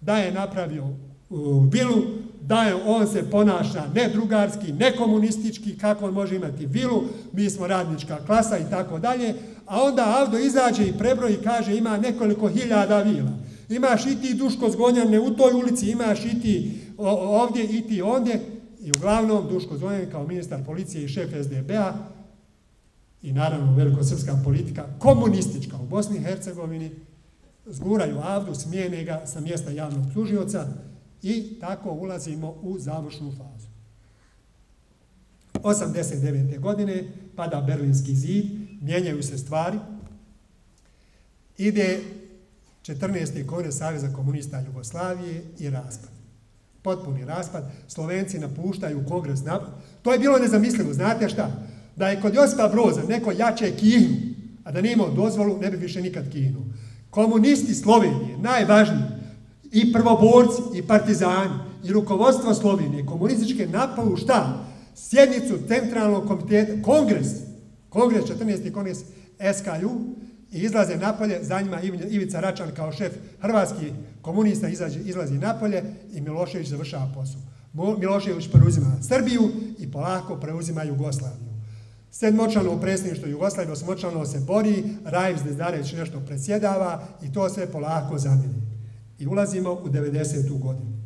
da je napravio uh, bilu da je on se ponaša ne drugarski, ne komunistički, kako on može imati vilu, mi smo radnička klasa i tako dalje, a onda Avdo izađe i prebroji i kaže ima nekoliko hiljada vila. Imaš i ti Duško Zgonjane u toj ulici, imaš i ti ovdje i ti ondje. I uglavnom Duško Zgonjane kao ministar policije i šef SDB-a p-a i naravno velikosrpska politika komunistička u Bosni i Hercegovini, zguraju Avdu, smijene ga sa mjesta javnog služioca i tako ulazimo u završnu fazu. 89. godine pada Berlinski zid, mijenjaju se stvari, ide 14. kongres Saveza komunista Jugoslavije i raspad. Potpuni raspad. Slovenci napuštaju kongres. To je bilo nezamislivo. Znate šta? Da je kod Josipa Broza neko jače kihnu, a da nije imao dozvolu, ne bi više nikad kihnuo komunisti Slovenije, najvažniji, i prvoborci, i partizani, i rukovodstvo Slovenije, komunističke napavu šta? Sjednicu centralnog komiteta, kongres, kongres, 14. kongres SKU, i izlaze napolje, za njima Ivica Račan kao šef hrvatski komunista izlazi, izlazi napolje i Milošević završava posao. Milošević preuzima Srbiju i polako preuzima Jugoslaviju. Sedmočano u predsjedništvu Jugoslavije, osmočano se bori, Rajiv Zvezdarević nešto predsjedava i to sve polako zamiri. I ulazimo u 90. godinu.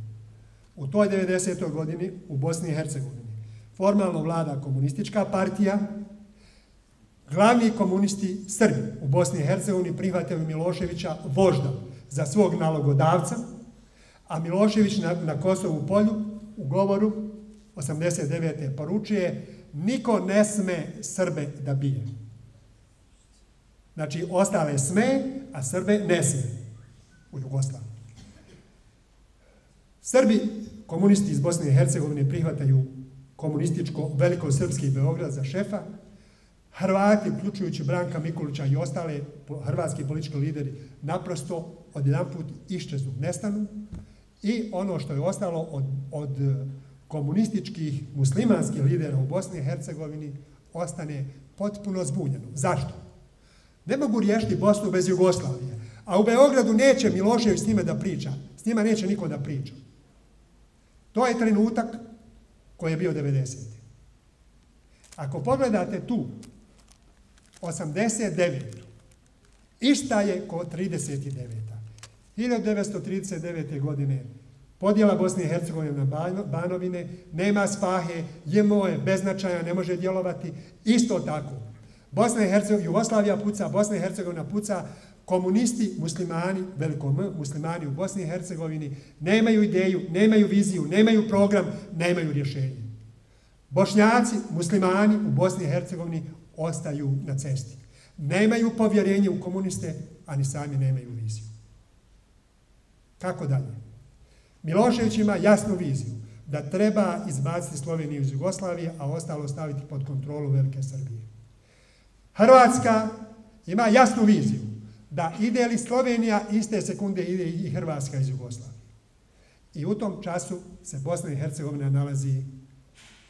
U toj 90. godini u Bosni i Hercegovini formalno vlada komunistička partija, glavni komunisti Srbi u Bosni i Hercegovini prihvataju Miloševića vožda za svog nalogodavca, a Milošević na, na Kosovu polju u govoru 89. poručuje niko ne sme Srbe da bije. Znači, ostale sme, a Srbe ne sme u Jugoslaviji. Srbi, komunisti iz Bosne i Hercegovine, prihvataju komunističko velikosrpski Beograd za šefa. Hrvati, uključujući Branka Mikulića i ostale hrvatski politički lideri, naprosto od jedan put iščeznu, nestanu. I ono što je ostalo od, od e, komunističkih muslimanskih lidera u Bosni i Hercegovini ostane potpuno zbunjeno. Zašto? Ne mogu riješiti Bosnu bez Jugoslavije, A u Beogradu neće Milošević s njima da priča. S njima neće niko da priča. To je trenutak koji je bio 90. Ako pogledate tu, 89. Išta je ko 39. 1939. godine podjela Bosne i Hercegovine na Banovine, nema spahe, je moje, beznačaja, ne može djelovati. Isto tako, Bosna i Hercegovina, Jugoslavija puca, Bosna i Hercegovina puca, komunisti, muslimani, veliko M, muslimani u Bosni i Hercegovini, nemaju ideju, nemaju viziju, nemaju program, nemaju rješenje. Bošnjaci, muslimani u Bosni i Hercegovini ostaju na cesti. Nemaju povjerenje u komuniste, ani sami nemaju viziju. Kako dalje? Milošević ima jasnu viziju da treba izbaciti Sloveniju iz Jugoslavije, a ostalo staviti pod kontrolu Velike Srbije. Hrvatska ima jasnu viziju da ide li Slovenija, iste sekunde ide i Hrvatska iz Jugoslavije. I u tom času se Bosna i Hercegovina nalazi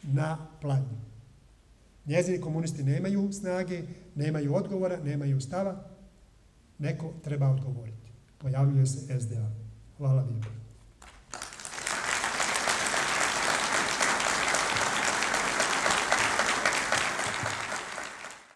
na planu. Njezini komunisti nemaju snage, nemaju odgovora, nemaju stava. Neko treba odgovoriti. Pojavljuje se SDA. Hvala lijepo.